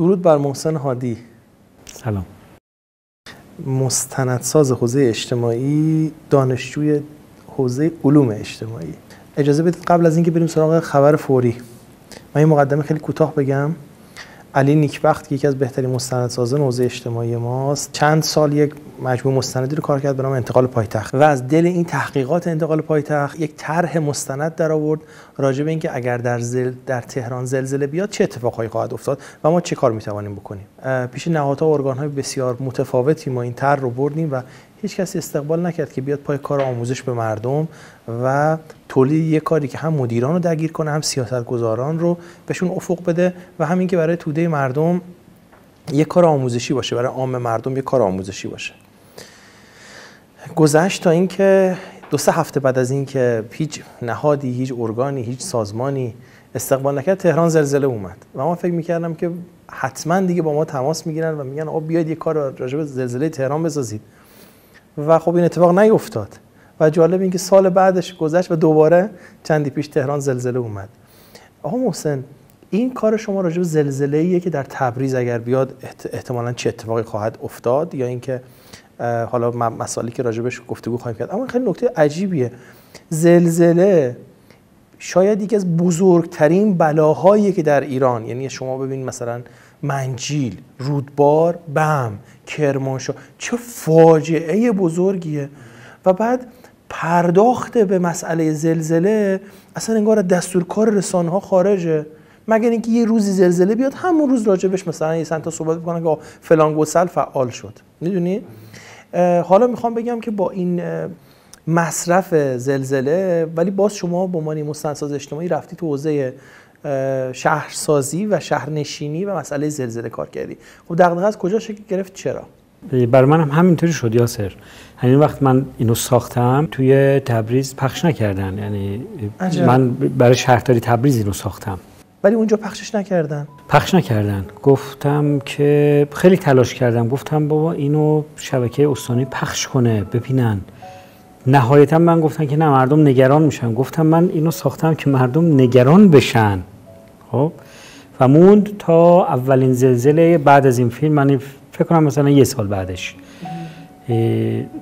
درود بر محسن هادی. سلام. مستندساز حوزه اجتماعی دانشجوی حوزه علوم اجتماعی. اجازه بدید قبل از اینکه بریم سراغ خبر فوری من این مقدمه خیلی کوتاه بگم. علی نیکبخت که یکی از بهترین مستندسازان حوزه اجتماعی ماست چند سال یک مجموعه مستندی رو کار کرد به نام انتقال پایتخت. و از دل این تحقیقات انتقال پایتخت یک طرح مستند در آورد. راجع به اینکه اگر در زل در تهران زلزله بیاد چه اتفاقهایی خواهد افتاد و ما چه کار می‌توانیم بکنیم؟ پیش نهادها و ارگان‌های بسیار متفاوتی ما این طرح رو بردیم و هیچ کسی استقبال نکرد که بیاد پای کار آموزش به مردم و تولید یک کاری که هم مدیران رو درگیر کنه هم سیاستگزاران رو بهشون افق بده و همین که برای توده مردم یک کار آموزشی باشه برای عام مردم یک کار آموزشی باشه. گذشت تا اینکه دو سه هفته بعد از اینکه هیچ نهادی هیچ ارگانی هیچ سازمانی استقبال نکرد تهران زلزله اومد. و ما فکر می‌کردم که حتما دیگه با ما تماس می‌گیرن و میگن آقا بیاید یه کار راجع به زلزله تهران بسازید. و خب این اتفاق نیفتاد. و جالب اینکه سال بعدش گذشت و دوباره چندی پیش تهران زلزله اومد. آقا محسن این کار شما راجع به زلزله ایه که در تبریز اگر بیاد احتمالا چه اتفاقی خواهد افتاد یا اینکه حالا مسائلی که راجبش گفتگو خواهیم کرد. اما خیلی نکته عجیبیه. زلزله شاید یکی از بزرگترین بلاهایی که در ایران یعنی شما ببین مثلا منجیل رودبار بم کرمانشاه چه فاجعه بزرگیه. و بعد پرداخت به مسئله زلزله اصلا انگار دستور کار رسانه ها خارجه. مگر اینکه یه روزی زلزله بیاد همون روز راجبش مثلا یه سنتا صحبت بکنن که فلان گسل فعال شد. می‌دونی؟ حالا می‌خوام بگم که با این مصرف زلزله ولی باز شما به عنوان مستندساز اجتماعی رفتی تو حوزه شهرسازی و شهرنشینی و مسئله زلزله کار کردی. خب دغدغه از کجا شکل گرفت؟ چرا؟ بر من هم همینطوری شد یاسر. همین وقت من اینو ساختم توی تبریز پخش نکردن. یعنی. من برای شهرداری تبریز اینو ساختم. ولی اونجا پخشش نکردن. پخش نکردن. گفتم که خیلی تلاش کردم. گفتم بابا اینو شبکه استانی پخش کنه ببینن. نهایتا من گفتم که نه مردم نگران میشن. گفتم من اینو ساختم که مردم نگران بشن. خب؟ و موند تا اولین زلزله بعد از این فیلم. من فکر کنم مثلا یه سال بعدش.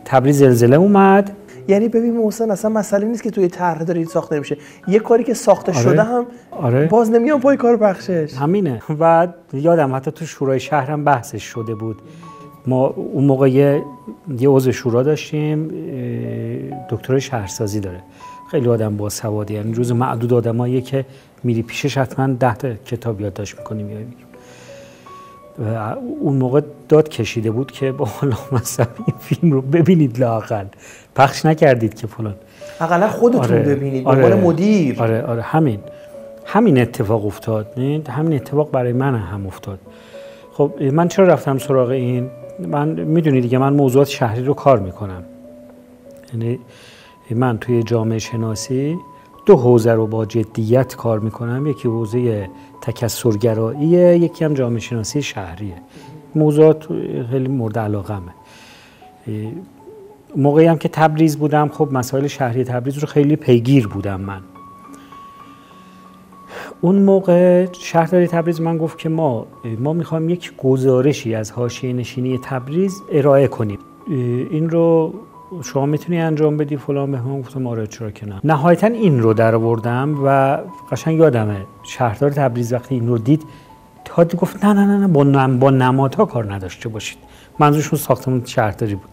تبریز زلزله اومد. یعنی ببین محسن اصلا مسئله نیست که توی طرح داره ساخته نمیشه یه کاری که ساخته آره. شده هم آره. باز نمیان پای کار بخشش. همینه. و یادم حتی تو شورای شهرم بحثش شده بود. ما اون موقع یه, یه عضو شورا داشتیم دکتر شهرسازی داره. خیلی آدم با سوادی یعنی روز معدود آدمایی که میری پیشش حتما ده تا کتاب یادداشت می‌کنی میای و اون موقع داد کشیده بود که با حالا مثلا این فیلم رو ببینید لاقل پخش نکردید که فلان. اقلا خودتون آره، ببینید آره، مدیر. آره آره همین. همین اتفاق افتاد همین اتفاق برای من هم افتاد. خب من چرا رفتم سراغ این؟ من می‌دونید دیگه من موضوعات شهری رو کار می‌کنم. یعنی من توی جامعه شناسی دو حوزه رو با جدیت کار می‌کنم. یکی حوزه تکسرگراییه یکی هم جامعه شناسی شهریه. موضوعات خیلی مورد علاقمه. موقعی هم که تبریز بودم. خب مسائل شهری تبریز رو خیلی پیگیر بودم من. اون موقع شهرداری تبریز من گفت که ما ما می‌خوایم یک گزارشی از حاشیه نشینی تبریز ارائه کنیم. این رو شما می‌تونی انجام بدی فلان به من گفتم آره چرا که نه. نهایتا این رو در آوردم و قشنگ یادمه شهردار تبریز وقتی این رو دید تا گفت نه نه نه, با, نم با نمادها کار نداشته باشید. منظورشون ساختمون شهرداری بود.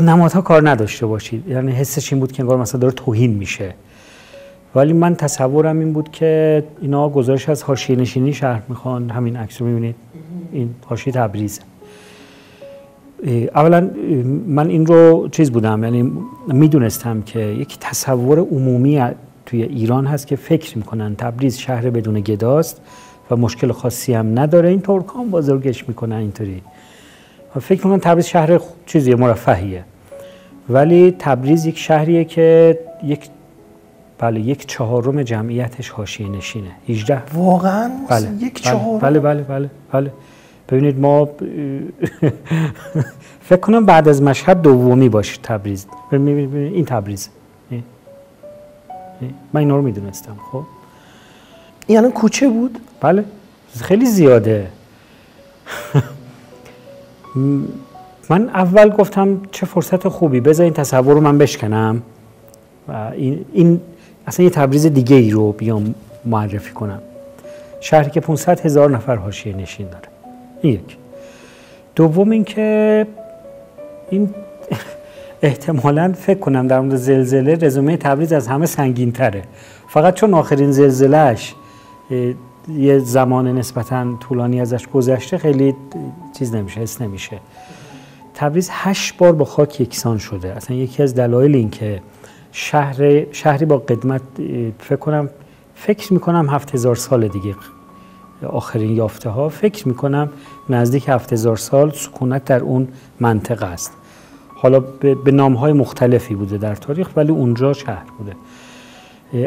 نمادها کار نداشته باشید. یعنی حسش این بود که انگار مثلا داره توهین میشه. ولی من تصورم این بود که اینا گزارش از حاشیه نشینی شهر می‌خوان. همین عکس رو می‌بینید. این حاشیه تبریز. اولا من این رو چیز بودم. یعنی می‌دونستم که یک تصور عمومی توی ایران هست که فکر می‌کنن تبریز شهر بدون گداست و مشکل خاصی هم نداره. این ترکان بزرگش می‌کنن اینطوری. فکر می‌کنم تبریز شهر چیزی مرفهیه. ولی تبریز یک شهریه که یک بله یک چهارم جمعیتش حاشیه نشینه 18 واقعا؟ بله. یک بله. چهارم؟ بله بله بله بله. ببینید ما فکر کنم بعد از مشهد دومی باشه تبریز. این تبریز. من اینا رو می‌دونستم خب. این الان کوچه بود؟ بله. خیلی زیاده. من اول گفتم چه فرصت خوبی بذار این تصور رو من بشکنم و این, این اصلا یه تبریز دیگه ای رو بیام معرفی کنم. شهری که 500 هزار نفر حاشیه نشین داره. این یک. دوم اینکه این احتمالا فکر کنم در مورد زلزله رزومه تبریز از همه سنگین تره فقط چون آخرین زلزلهش یه زمان نسبتا طولانی ازش گذشته خیلی چیز نمیشه حس نمیشه. تبریز هشت بار با خاک یکسان شده. اصلا یکی از دلایل این که شهر شهری با قدمت فکر کنم فکر می‌کنم هفت هزار سال دیگه آخرین یافته ها فکر می‌کنم نزدیک هفت هزار سال سکونت در اون منطقه است. حالا به نام های مختلفی بوده در تاریخ ولی اونجا شهر بوده.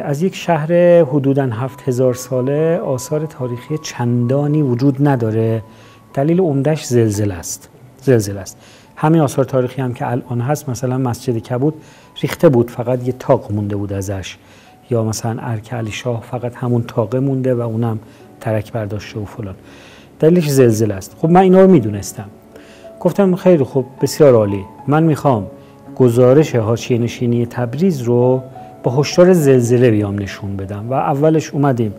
از یک شهر حدودا هفت هزار ساله آثار تاریخی چندانی وجود نداره. دلیل عمدهش زلزله است. زلزله است. همین آثار تاریخی هم که الان هست مثلا مسجد کبود ریخته بود فقط یه تاق مونده بود ازش. یا مثلا ارک علی شاه فقط همون تاقه مونده و اونم ترک برداشته و فلان. دلیلش زلزله است. خب من اینا رو می‌دونستم. گفتم خیلی خوب بسیار عالی. من می‌خوام گزارش حاشیه نشینی تبریز رو با هشدار زلزله بیام نشون بدم و اولش اومدیم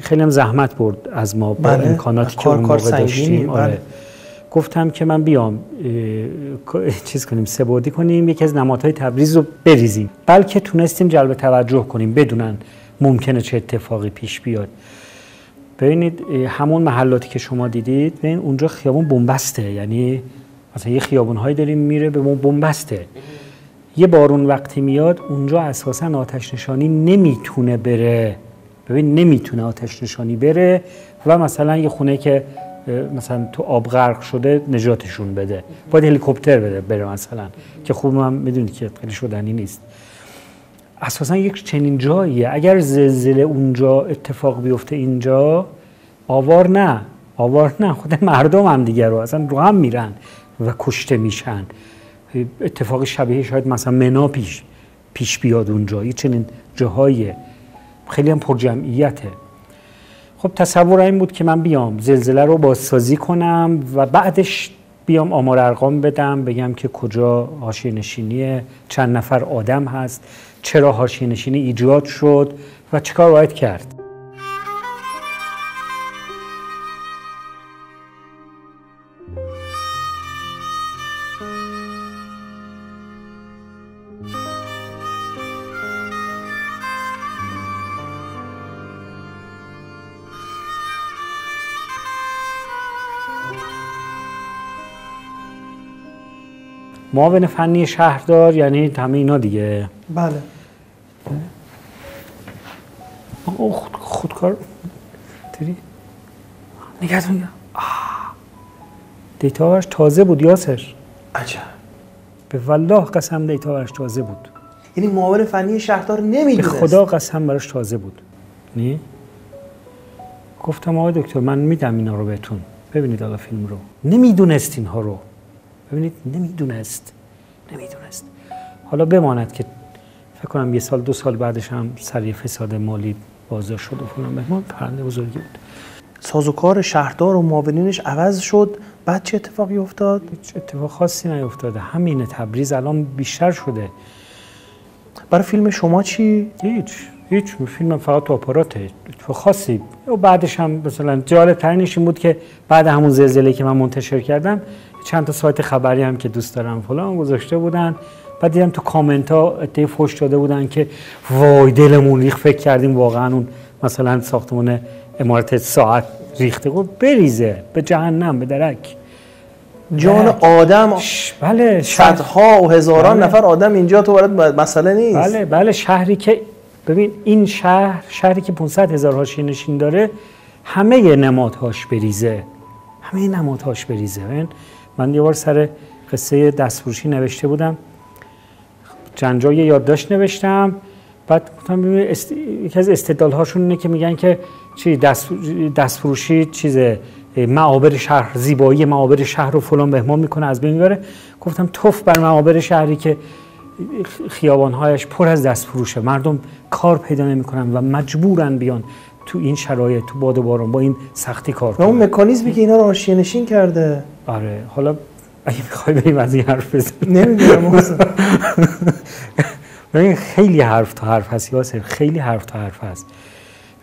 خیلی هم زحمت برد از ما با بله. امکاناتی که اون موقع داشتیم آره. بله. گفتم که من بیام چیز کنیم سبودی کنیم یکی از نمادهای تبریز رو بریزیم بلکه تونستیم جلب توجه کنیم بدونن ممکنه چه اتفاقی پیش بیاد ببینید همون محلاتی که شما دیدید ببین اونجا خیابون بنبسته یعنی مثلا یه خیابونهایی داریم میره به بنبسته یه بارون وقتی میاد اونجا اساسا آتش نشانی نمی‌تونه بره. ببین نمی‌تونه آتش نشانی بره و مثلا یه خونه که مثلا تو آب غرق شده نجاتشون بده. باید هلیکوپتر بده بره مثلا که خوب هم می‌دونید که خیلی شدنی نیست. اساسا یک چنین جاییه. اگر زلزله اونجا اتفاق بیفته اینجا آوار نه. آوار نه. خود مردم هم دیگه رو اصلا رو هم میرن و کشته میشن. اتفاق شبیه شاید مثلا منا پیش پیش بیاد اونجا. یه چنین جاهاییه. خیلی هم پر جمعیته خب تصور این بود که من بیام زلزله رو بازسازی کنم و بعدش بیام آمار ارقام بدم بگم که کجا حاشیه نشینیه چند نفر آدم هست چرا حاشیه نشینی ایجاد شد و چیکار باید کرد. معاون فنی شهردار یعنی همه اینا دیگه. بله. خود خودکار دیدی؟ نگهتون دیتاش تازه بود یاسر. عجب. به والله قسم دیتاش تازه بود. یعنی معاون فنی شهردار به نمی‌دونست خدا قسم براش تازه بود. نی گفتم آقای دکتر من میدم اینا رو بهتون. ببینید حالا فیلم رو. نمی‌دونست اینها رو. ببینید نمی‌دونست نمی‌دونست. حالا بماند که فکر کنم یه سال دو سال بعدش هم سریع فساد مالی بازداشت شد و فلان بهمان پرنده بزرگی بود. سازوکار شهردار و معاونینش عوض شد. بعد چه اتفاقی افتاد؟ هیچ اتفاق خاصی نیفتاده. همینه تبریز الان بیشتر شده. برای فیلم شما چی؟ هیچ هیچ. فیلم فقط تو آپاراته. اتفاق خاصی. و بعدش هم مثلا جالب ترینش این بود که بعد همون زلزله که من منتشر کردم چند تا سایت خبری هم که دوست دارم فلان گذاشته بودن. بعد دیدم تو کامنت ها ادعای فوش داده بودن که وای دلمون ریخت فکر کردیم واقعا اون مثلا ساختمان امارت ساعت ریخته. گفت بریزه به جهنم به درک. جان. آدم بله صدها و هزاران بله. نفر آدم اینجا تو برات مسئله نیست. بله بله شهری که ببین این شهر شهری که 500 هزار حاشیه نشین داره همه نمادهاش بریزه. همه نمادهاش بریزه. ببین؟ من یه بار سر قصه دستفروشی نوشته بودم. چند جای یادداشت نوشتم. بعد گفتم. یکی از استدلال هاشون اینه که میگن که چی دست دستفروشی چیز معابر شهر زیبایی معابر شهر رو فلان بهمان می‌کنه از بین می‌بره. گفتم توف بر معابر شهری که خیابانهایش پر از دستفروشه. مردم کار پیدا نمی‌کنن و مجبورن بیان تو این شرایط تو باد و باران با این سختی کار و اون مکانیزمی که اینا رو آشیه نشین کرده. آره حالا اگه می‌خوای بریم از این حرف بزنیم. نمی‌دونم ببین خیلی حرف تا حرف هست یاسر خیلی حرف تا حرف هست.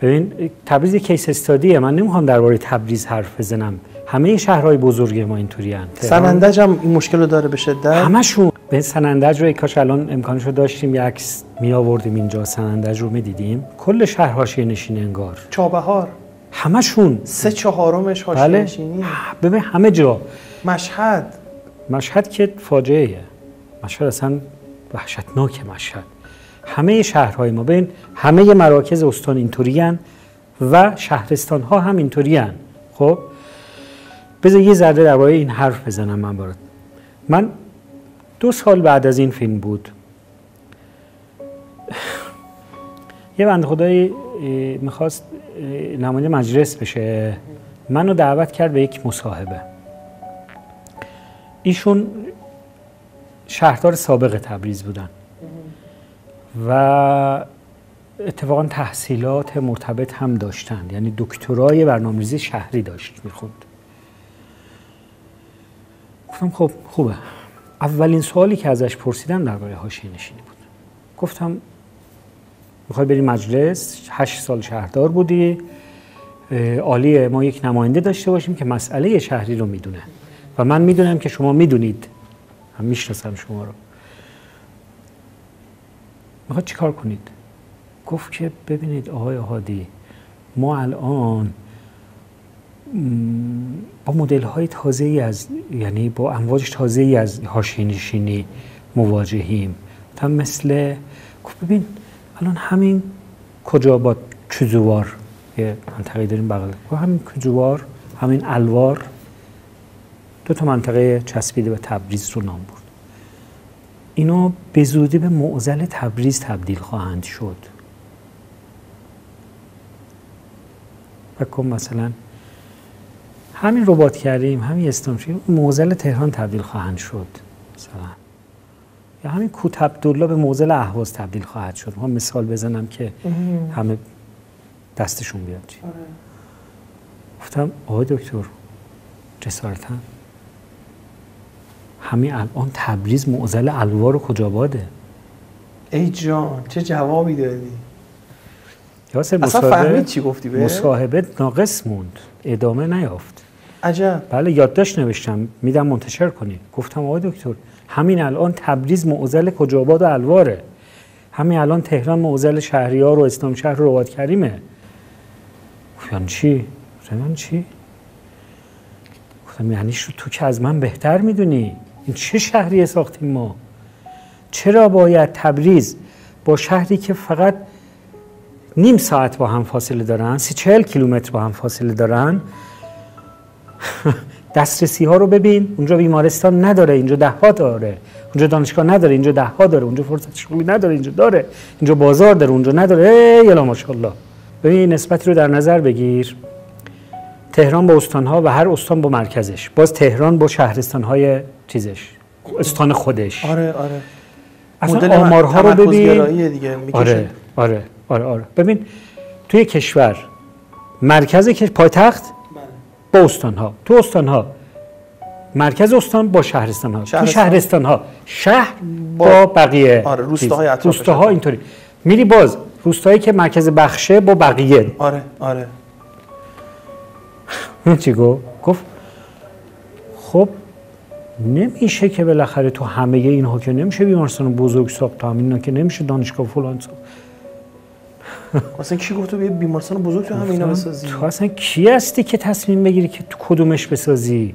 ببین تبریز یک کیس استادیه من نمی‌خوام درباره تبریز حرف بزنم. همه شهرهای بزرگ ما اینطوری ان سنندج هم این مشکل رو داره به شدت. همشون. به سنندج رو کاش الان امکانش رو داشتیم یه عکس می آوردیم اینجا سنندج رو می دیدیم کل شهر حاشیه نشین انگار. چابهار. همشون سه چهارمش حاشیه بله. نشینی. ببین همه جا. مشهد. مشهد که فاجعه مشهد اصلا وحشتناک مشهد. همه شهرهای ما ببین همه مراکز استان اینطوری و شهرستان ها هم اینطوری خب؟ بذار یه ذره درباره این حرف بزنم من برات. من دو سال بعد از این فیلم بود. یه بند خدایی می‌خواست نماینده مجلس بشه. منو دعوت کرد به یک مصاحبه. ایشون شهردار سابق تبریز بودن. و اتفاقا تحصیلات مرتبط هم داشتند. یعنی دکترای برنامه‌ریزی شهری داشت می‌خوند. گفتم خب خوبه. اولین سوالی که ازش پرسیدم درباره حاشیه نشینی بود. گفتم می‌خوای بری مجلس؟ هشت سال شهردار بودی. عالیه ما یک نماینده داشته باشیم که مسئله شهری رو می‌دونه. و من می‌دونم که شما می‌دونید. هم می‌شناسم شما رو. می‌خواد چیکار کنید؟ گفت که ببینید آقای هادی ما الان با مدل های تازه از یعنی با امواج تازه از حاشیه نشینی مواجهیم. تا مثل گفت ببین الان همین کجا با کجوار یه منطقه داریم بغل همین کجوار همین الوار دو تا منطقه چسبیده به تبریز رو نام برد. اینا به زودی به معزل تبریز تبدیل خواهند شد. کن مثلا همین ربات کردیم همین استانشی موزل تهران تبدیل خواهند شد. مثلا. یا همین کوت عبدالله به موزل اهواز تبدیل خواهد شد. ما مثال بزنم که همه دستشون بیاد. چی؟ آره. گفتم آقای دکتر جسارتا. همین الان تبریز معزل الوار رو کجا باده؟ ای جان چه جوابی دادی؟ یاسر اصلا فهمید چی گفتی به مصاحبه ناقص موند. ادامه نیافت. عجب. بله یادداشت نوشتم. میدم منتشر کنید گفتم آقای دکتر همین الان تبریز معزل کجاباد و الواره. همین الان تهران معزل شهریار و اسلام شهر و رواد کریمه. یعنی چی؟ یعنی چی؟ گفتم یعنی شو تو که از من بهتر می‌دونی. این چه شهری ساختیم ما؟ چرا باید تبریز با شهری که فقط نیم ساعت با هم فاصله دارن سی چهل کیلومتر با هم فاصله دارن دسترسی ها رو ببین. اونجا بیمارستان نداره اینجا ده ها داره. اونجا دانشگاه نداره اینجا ده ها داره. اونجا فرصت شغلی نداره اینجا داره. اینجا بازار داره اونجا نداره. یلا ماشاءالله. ببین نسبتی رو در نظر بگیر. تهران با ها و هر استان با مرکزش. باز تهران با شهرستان های چیزش استان خودش. آره آره. اصلا آمارها رو ببین. دیگه آره آره آره آره. ببین توی کشور مرکز پایتخت با استان ها تو استان ها مرکز استان با شهرستان ها شهرستان. تو شهرستان. ها شهر با, بقیه آره روستاهای روستاها اینطوری. میری باز روستایی که مرکز بخشه با بقیه. آره آره. چی گفت؟ گفت خب نمیشه که بالاخره تو همه اینها که نمیشه بیمارستان بزرگ ساخت همین که نمیشه دانشگاه فلان ساخت. اصلا کی گفت تو یه بیمارستان بزرگ تو همینا بسازی؟ تو اصلا کی هستی که تصمیم بگیری که تو کدومش بسازی؟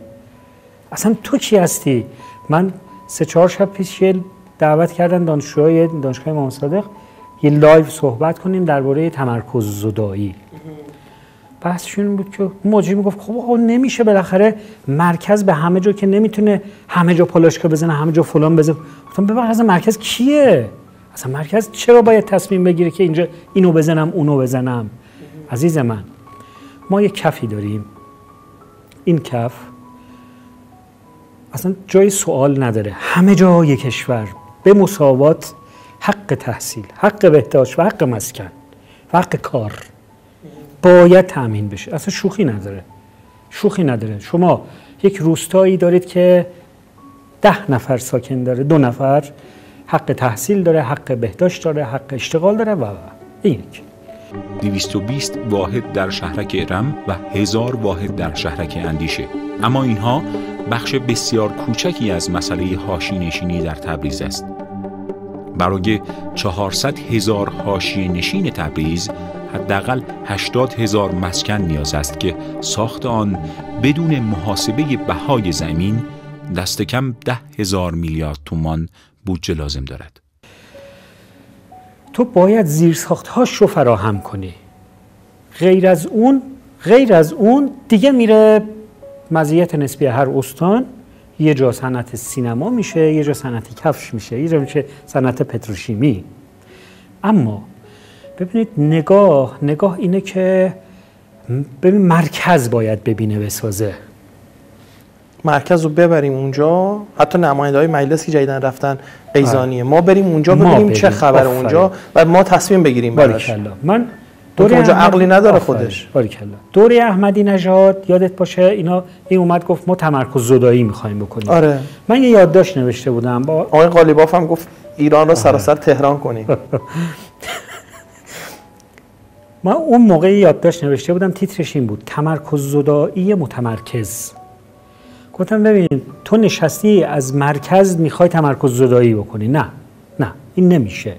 اصلا تو کی هستی؟ من سه چهار شب پیش یه دعوت کردن دانشجوهای دانشگاه امام صادق یه live صحبت کنیم درباره تمرکز زدایی بحثشون بود که مجری می‌گفت خب آقا نمیشه بالاخره مرکز به همه جا که نمی‌تونه همه جا پالایشگاه بزنه همه جا فلان بزنه. گفتم اصلا مرکز کیه؟ اصلا مرکز چرا باید تصمیم بگیره که اینجا اینو بزنم اونو بزنم؟ عزیز من ما یه کفی داریم. این کف اصلا جای سوال نداره. همه جای کشور به مساوات حق تحصیل حق بهداشت و حق مسکن و حق کار باید تأمین بشه. اصلا شوخی نداره. شوخی نداره. شما یک روستایی دارید که ده نفر ساکن داره دو نفر حق تحصیل داره حق بهداشت داره حق اشتغال داره و این یک. 220 واحد در شهرک ارم و هزار واحد در شهرک اندیشه. اما اینها بخش بسیار کوچکی از مسئله هاشی نشینی در تبریز است. برای 400 هزار هاشی نشین تبریز حداقل 80 هزار مسکن نیاز است که ساخت آن بدون محاسبه بهای زمین دست کم ده هزار میلیارد تومان بودجه لازم دارد. تو باید زیرساخت هاش رو فراهم کنی. غیر از اون غیر از اون دیگه میره مزیت نسبی هر استان. یه جا صنعت سینما میشه یه جا صنعت کفش میشه یه جا میشه صنعت پتروشیمی. اما ببینید نگاه نگاه اینه که ببین مرکز باید ببینه بسازه. مرکز رو ببریم اونجا. حتی نماینده های مجلس که جدیدن رفتن قیزانیه ما بریم اونجا ببینیم چه خبر اونجا و ما تصمیم بگیریم براش. من دوری اونجا عقلی نداره خودش. باریکلا دوری احمدی نژاد یادت باشه اینا این اومد گفت ما تمرکز زدایی می‌خوایم بکنیم. آره. من یه یادداشت نوشته بودم. با آقای قالیباف هم گفت ایران رو سراسر تهران کنیم. ما اون موقع یادداشت نوشته بودم تیترش این بود. تمرکز زدایی متمرکز. گفتم ببین تو نشستی از مرکز می‌خوای تمرکز زدایی بکنی. نه نه این نمیشه.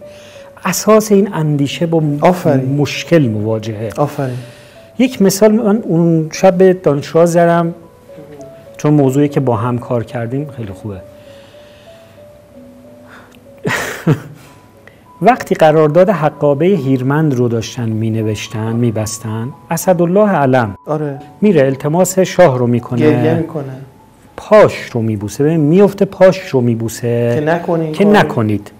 اساس این اندیشه با آفرین. مشکل مواجهه. آفرین. یک مثال من اون شب به دانشجوها زدم. چون موضوعی که با هم کار کردیم خیلی خوبه. وقتی قرارداد حقابه هیرمند رو داشتن می نوشتن می بستن اسدالله علم آره. میره التماس شاه رو می‌کنه. گریه می‌کنه. پاش رو میبوسه. ببین میفته پاش رو میبوسه. که نکنید که نکنید.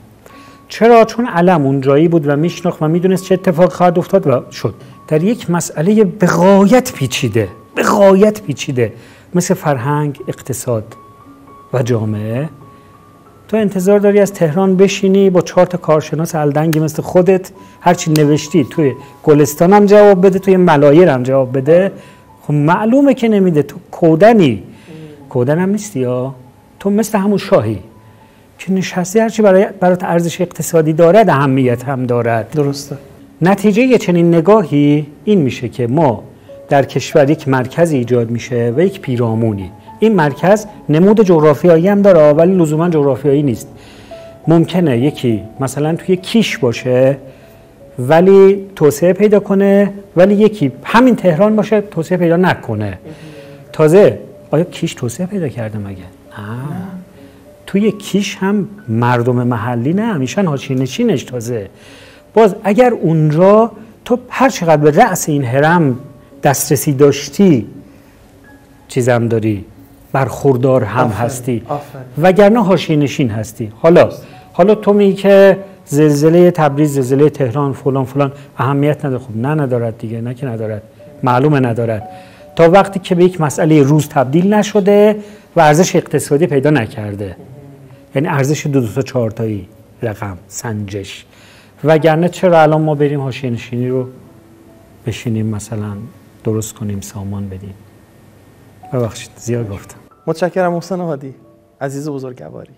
چرا؟ چون علم اونجایی بود و میشناخت و می‌دونست چه اتفاق خواهد افتاد و شد. در یک مسئله به غایت پیچیده. به غایت پیچیده. مثل فرهنگ اقتصاد و جامعه. تو انتظار داری از تهران بشینی با چهار تا کارشناس الدنگی مثل خودت هرچی نوشتی توی گلستان هم جواب بده توی ملایر هم جواب بده. خب معلومه که نمیده. تو کودنی کودن هم نیستی یا؟ تو مثل همون شاهی که نشستی هرچی برای برات ارزش اقتصادی دارد اهمیت هم دارد. درسته. نتیجه یه چنین نگاهی این میشه که ما در کشور یک مرکز ایجاد میشه و یک پیرامونی. این مرکز نمود جغرافیایی هم داره ولی لزوما جغرافیایی نیست. ممکنه یکی مثلا توی کیش باشه ولی توسعه پیدا کنه ولی یکی همین تهران باشه توسعه پیدا نکنه. تازه آیا کیش توسعه پیدا کرده مگه؟ نه توی کیش هم مردم محلی نه میشن هاشینشینش تازه. باز اگر اونجا تو هر چقدر به رأس این هرم دسترسی داشتی چیزم داری. برخوردار هم آفرین، هستی. آفرین. وگرنه هاشینشین هستی. حالا حالا تو میگی که زلزله تبریز زلزله تهران فلان فلان اهمیت نداره. خب نه ندارد دیگه نه که ندارد. معلومه ندارد. تا وقتی که به یک مسئله روز تبدیل نشده و ارزش اقتصادی پیدا نکرده. یعنی ارزش دو دو تا چهار تایی رقم سنجش. وگرنه چرا الان ما بریم حاشیه نشینی رو بشینیم مثلا درست کنیم سامان بدیم؟ ببخشید زیاد گفتم. متشکرم محسن هادی عزیز بزرگواری.